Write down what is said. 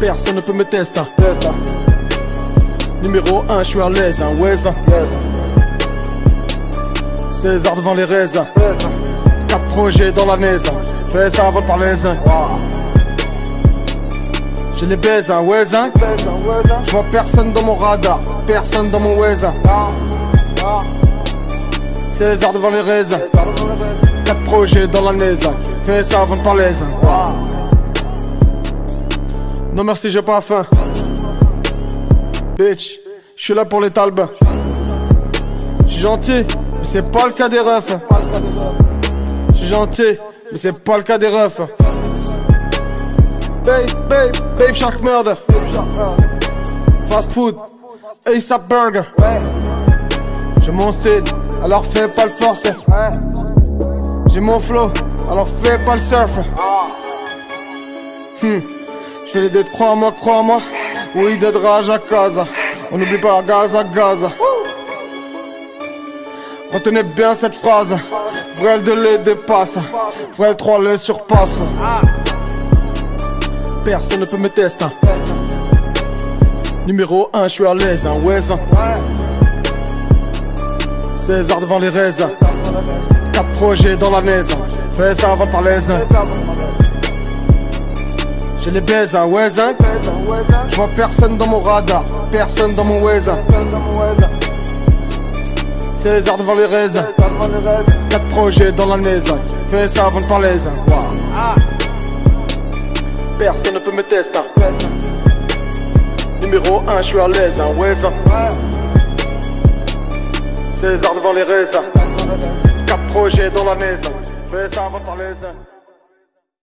Personne ne peut me tester. Numéro 1, je suis à l'aise, hein, ouais. César devant les raisins. 4 projets dans la naise. Fais ça avant de parler. hein. J'ai les baises, hein, ouais. Je vois personne dans mon radar, personne dans mon ouais. César devant les raisins. 4 projets dans la naise. Fais ça avant parler. hein. Non merci, j'ai pas faim. Bitch, je suis là pour les talbins. Je suis gentil, mais c'est pas le cas des refs. Je suis gentil, mais c'est pas le cas des refs. Babe, babe, babe shark murder. Fast food, ASAP burger. J'ai mon style, alors fais pas le forcer. J'ai mon flow, alors fais pas le surf. Hmm. Je fais les deux, crois-moi, crois-moi. Oui, de rage à casa. On n'oublie pas Gaza, Gaza. Retenez bien cette phrase. Vrel de les dépasse. Vrel 3 les surpasse. Personne ne peut me tester. Numéro 1, je suis à l'aise, hein, ouais. César devant les raisins. 4 projets dans la naise. Fais ça avant de parler. Hein. J'ai les baises, hein, ouais, hein. Je vois personne dans mon radar, personne dans mon ouais, hein. César devant les raisins. 4 projets dans la naise. Fais ça avant de parler. hein. Personne ne peut me tester. Numéro 1, je suis à l'aise, hein, ça. César devant les raisins. 4 projets dans la naise. Fais ça avant de parler. hein.